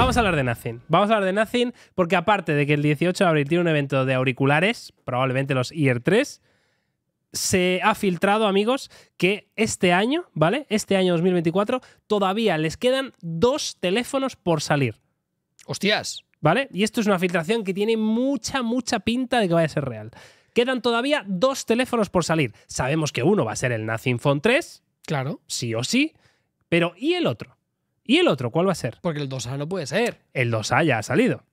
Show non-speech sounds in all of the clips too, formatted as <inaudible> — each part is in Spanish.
vamos a hablar de Nothing. Vamos a hablar de Nothing porque aparte de que el 18 de abril tiene un evento de auriculares, probablemente los Ear 3, se ha filtrado, amigos, que este año, ¿vale? Este año 2024, todavía les quedan dos teléfonos por salir, ¡Hostias! ¿vale? Y esto es una filtración que tiene mucha, mucha pinta de que vaya a ser real. Quedan todavía dos teléfonos por salir. Sabemos que uno va a ser el Nothing Phone 3, Claro, sí o sí, pero ¿y el otro? ¿Y el otro cuál va a ser? porque el 2A no puede ser. El 2A ya ha salido.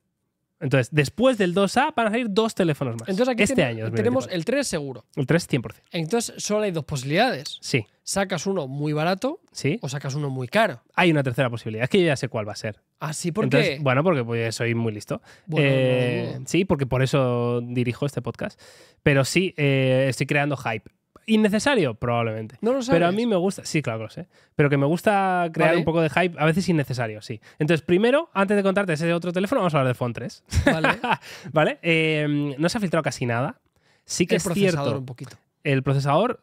Entonces, después del 2A van a salir dos teléfonos más. Entonces aquí este año. tenemos 2024. el 3 seguro. el 3 100%. Entonces solo hay dos posibilidades. Sí, Sacas uno muy barato sí. o sacas uno muy caro. Hay una tercera posibilidad. Es que yo ya sé cuál va a ser. Así porque... Entonces, bueno, porque pues, soy muy listo. Bueno, Eh, no, no. Sí, porque por eso dirijo este podcast. Pero sí, eh, estoy creando hype. ¿Innecesario? Probablemente. No lo sabes. Pero a mí me gusta, sí, claro que lo sé. Pero que me gusta crear Vale. un poco de hype, a veces innecesario, sí. Entonces, primero, antes de contarte ese otro teléfono, vamos a hablar de Phone 3. Vale. <laughs> ¿Vale? Eh, no se ha filtrado casi nada. Sí que el es procesador cierto. un poquito. El procesador,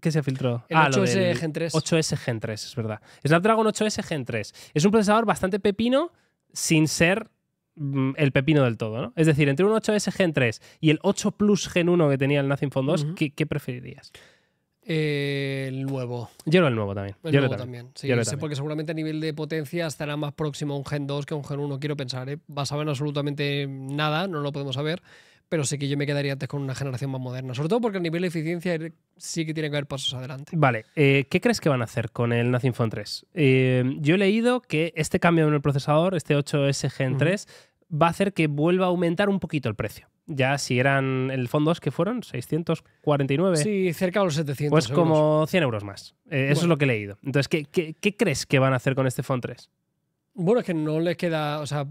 ¿qué se filtró? El Ah, lo 8S del Gen 3. 8S Gen 3, es verdad. Snapdragon 8S Gen 3. Es un procesador bastante pepino sin ser el pepino del todo, ¿no? Es decir, entre un 8S Gen 3 y el 8 Plus Gen 1 que tenía el Nothing Phone 2, Ujú. ¿qué, qué preferirías? Eh, el nuevo. Yo lo el nuevo también. El Yo lo nuevo también. Sí, Yo lo sé, también. porque seguramente a nivel de potencia estará más próximo a un Gen 2 que a un Gen 1, quiero pensar. ¿eh? Basado en absolutamente nada, no lo podemos saber. Pero sí que yo me quedaría antes con una generación más moderna. Sobre todo porque a nivel de eficiencia sí que tiene que haber pasos adelante. Vale, eh, ¿qué crees que van a hacer con el Nothing Phone 3? Eh, yo he leído que este cambio en el procesador, este 8S Gen Ujú. 3, va a hacer que vuelva a aumentar un poquito el precio. Ya si eran el Phone 2 que fueron 649, Sí, cerca de los 700. pues euros. como 100 euros más. Eh, eso es lo que he leído. Entonces, ¿qué, qué, qué crees que van a hacer con este Phone 3? Bueno, es que no les queda. O sea,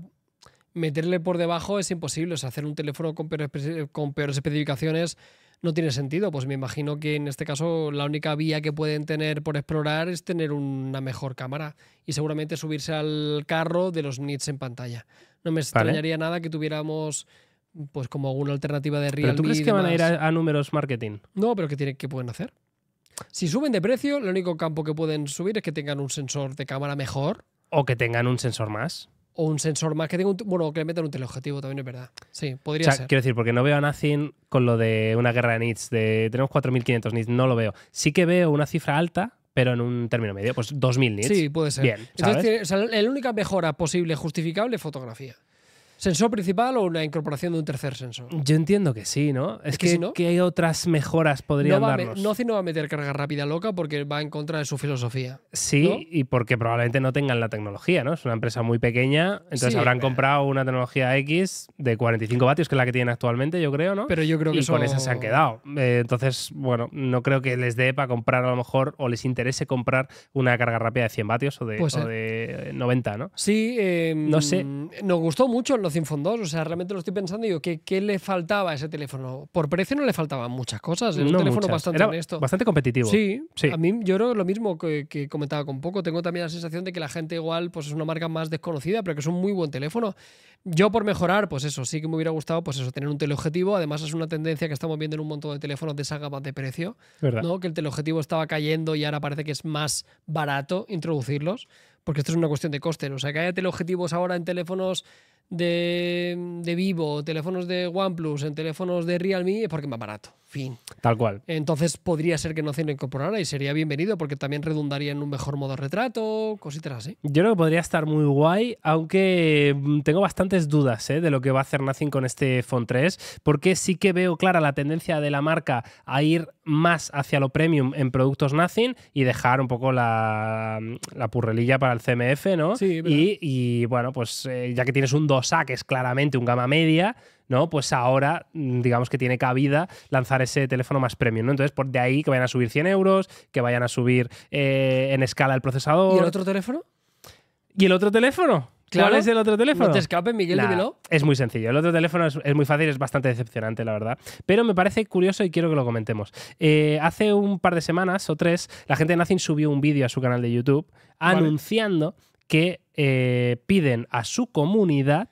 meterle por debajo es imposible. O sea, hacer un teléfono con peores, con peores especificaciones no tiene sentido. Pues me imagino que en este caso la única vía que pueden tener por explorar es tener una mejor cámara y seguramente subirse al carro de los nits en pantalla. No me extrañaría nada que tuviéramos pues como alguna alternativa de Realme. ¿Pero tú crees que van a ir a, a números marketing? No, pero ¿qué, tienen, ¿qué pueden hacer? Si suben de precio, el único campo que pueden subir es que tengan un sensor de cámara mejor ¿O que tengan un sensor más? O un sensor más que tenga un, bueno, que le metan un teleobjetivo también es verdad. Sí, O podría sea, ser. quiero decir, porque no veo a Nothing con lo de una guerra de nits, de tenemos 4.500 nits, no lo veo. Sí que veo una cifra alta, pero en un término medio, pues 2.000 nits. Sí, puede ser. Bien, ¿sabes? Entonces, tiene- o sea, la única mejora posible justificable es fotografía. ¿Sensor principal o una incorporación de un tercer sensor? Yo entiendo que sí, ¿no? Es, Es que que, si no- ¿qué otras mejoras podrían No darnos? Nothing no va a meter carga rápida loca porque va en contra de su filosofía. sí, ¿no? y porque probablemente no tengan la tecnología, ¿no? Es una empresa muy pequeña, entonces Sí, habrán pero- comprado una tecnología X de 45 vatios, que es la que tienen actualmente, yo creo, ¿no? Pero yo creo que y eso... con esa se han quedado. Eh, entonces, bueno, no creo que les dé para comprar a lo mejor o les interese comprar una carga rápida de 100 vatios o de, o ser. de 90, ¿no? Sí, eh, No sé. Nos gustó mucho Nothing 2. O sea, realmente lo estoy pensando y digo, ¿qué, ¿qué le faltaba a ese teléfono? Por precio no le faltaban muchas cosas. Era un No teléfono muchas. bastante Era honesto. Bastante competitivo. Sí, Sí. a mí yo creo lo mismo que, que comentaba con poco. Tengo también la sensación de que la gente igual pues es una marca más desconocida, pero que es un muy buen teléfono. Yo por mejorar, pues eso, sí que me hubiera gustado pues eso, tener un teleobjetivo. Además es una tendencia que estamos viendo en un montón de teléfonos de esa gama de precio, ¿verdad? ¿no? Que el teleobjetivo estaba cayendo y ahora parece que es más barato introducirlos, porque esto es una cuestión de coste. O sea, que haya teleobjetivos ahora en teléfonos de, de Vivo, teléfonos de OnePlus, en teléfonos de Realme, es porque es más barato. Fin. Tal cual. Entonces podría ser que no se lo incorporara y sería bienvenido porque también redundaría en un mejor modo retrato, cositas así. Yo creo que podría estar muy guay, aunque mm, tengo bastantes dudas ¿eh? de lo que va a hacer Nothing con este Phone 3, porque sí que veo clara la tendencia de la marca a ir más hacia lo premium en productos Nothing y dejar un poco la, la purrelilla para el CMF, ¿no? Sí, y, y, bueno, pues eh, ya que tienes un 2A, que es claramente un gama media, ¿no? Pues ahora, mm, digamos que tiene cabida lanzar ese teléfono más premium, ¿no? Entonces, por de ahí que vayan a subir 100 euros, que vayan a subir eh, en escala el procesador. ¿Y el otro teléfono? ¿Y el otro teléfono? Claro. ¿Cuál es el otro teléfono? No te escapes, Miguel, Nah, dímelo. Es muy sencillo. El otro teléfono es, es muy fácil, es bastante decepcionante, la verdad. Pero me parece curioso y quiero que lo comentemos. Eh, hace un par de semanas o tres, la gente de Nothing subió un vídeo a su canal de YouTube Vale. anunciando que eh, piden a su comunidad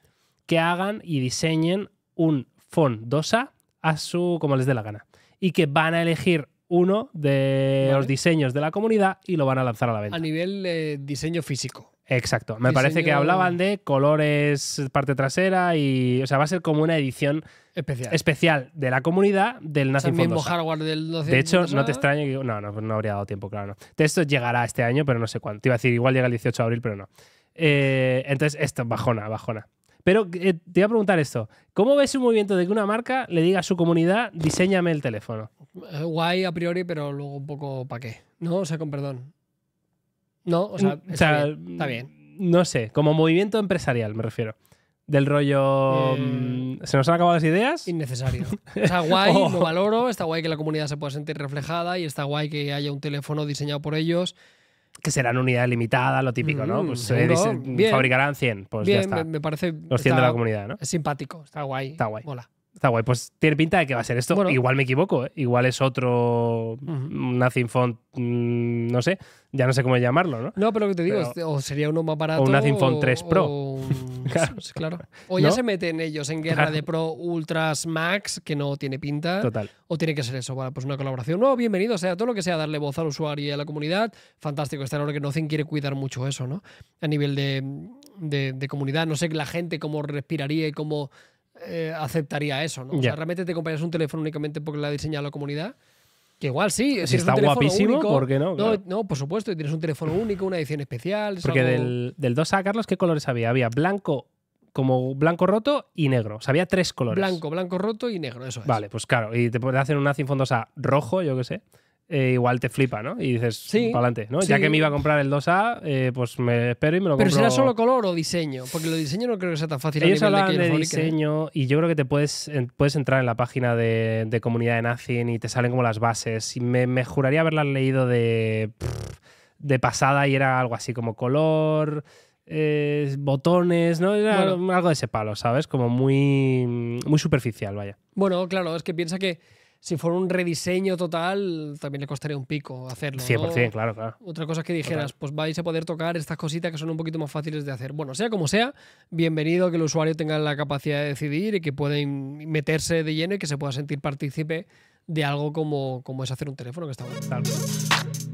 que hagan y diseñen un 2A a su como les dé la gana. Y que van a elegir uno de Vale. los diseños de la comunidad y lo van a lanzar a la venta. A nivel eh, diseño físico. Exacto. Me parece que hablaban de colores, parte trasera y. O sea, va a ser como una edición Especial. especial de la comunidad del Nothing mismo 2. hardware del 12 De hecho, no te extrañe que. No, no, no habría dado tiempo, claro. No. De esto llegará este año, pero no sé cuándo. Te iba a decir, igual llega el 18 de abril, pero no. Eh, entonces, esto, bajona, bajona. Pero eh, te iba a preguntar esto. ¿Cómo ves un movimiento de que una marca le diga a su comunidad, diseñame el teléfono? Eh, guay a priori, pero luego un poco ¿para qué? No, o sea, con perdón. No, o sea, Mm, está, bien, está bien. No sé, como movimiento empresarial me refiero. Del rollo. Eh, mm, ¿Se nos han acabado las ideas? Innecesario. <laughs> O sea, guay, Oh. lo valoro, está guay que la comunidad se pueda sentir reflejada y está guay que haya un teléfono diseñado por ellos. Que serán unidades limitadas, lo típico, ¿no? Mm, Pues eh, fabricarán 100, pues ya está. me, me parece. Los 100 de la comunidad, ¿no? Es simpático, está guay. Está guay. Mola. Está guay. Pues tiene pinta de que va a ser esto. Bueno. Igual me equivoco, ¿eh? Igual es otro. Nothing Font, mm, no sé, ya no sé cómo llamarlo, ¿no? No, pero lo que te digo, Pero- o sería uno más barato. O un Nothing Phone 3 Pro. O, Claro. claro. O ya ¿No? se meten ellos en guerra Claro. de Pro Ultras Max, que no tiene pinta. Total. O tiene que ser eso, bueno, pues una colaboración. No, bienvenido, o sea, todo lo que sea darle voz al usuario y a la comunidad, fantástico. Está claro que Nothing quiere cuidar mucho eso, ¿no? A nivel de, de- de comunidad. No sé la gente cómo respiraría y cómo eh, aceptaría eso, ¿no? O sea, realmente te comprarías un teléfono únicamente porque la ha diseñado la comunidad. Que igual sí, Si tienes está un guapísimo, único- ¿por qué no? No, Claro. no, por supuesto, y tienes un teléfono único, una edición especial. es Porque algo- del, del 2A, Carlos, ¿qué colores había? Había blanco, como blanco roto y negro. O sea, había tres colores. Blanco, blanco roto y negro, eso es. Vale, pues claro. Y te puedes hacer un Nothing Phone 2A rojo, yo qué sé. Eh, igual te flipa, ¿no? Y dices, Sí, para adelante, ¿no? sí. Ya que me iba a comprar el 2A, eh, pues me espero y me lo Pero compro. será solo color o diseño, porque lo diseño no creo que sea tan fácil. a Ellos nivel hablaban que de, fabriquen, ¿eh? diseño y yo creo que te puedes, puedes entrar en la página de, de comunidad de Nothing y te salen como las bases. Y me, me juraría haberlas leído de, de pasada y era algo así como color, eh, botones, ¿no? Era Bueno. algo de ese palo, ¿sabes? Como muy, muy superficial, vaya. Bueno, claro, es que piensa que si fuera un rediseño total, también le costaría un pico hacerlo. 100%, ¿no? claro, claro. Otra cosa es que dijeras, pues vais a poder tocar estas cositas que son un poquito más fáciles de hacer. Bueno, sea como sea, bienvenido que el usuario tenga la capacidad de decidir y que pueda in- meterse de lleno y que se pueda sentir partícipe de algo como, como es hacer un teléfono que está bueno. Tal.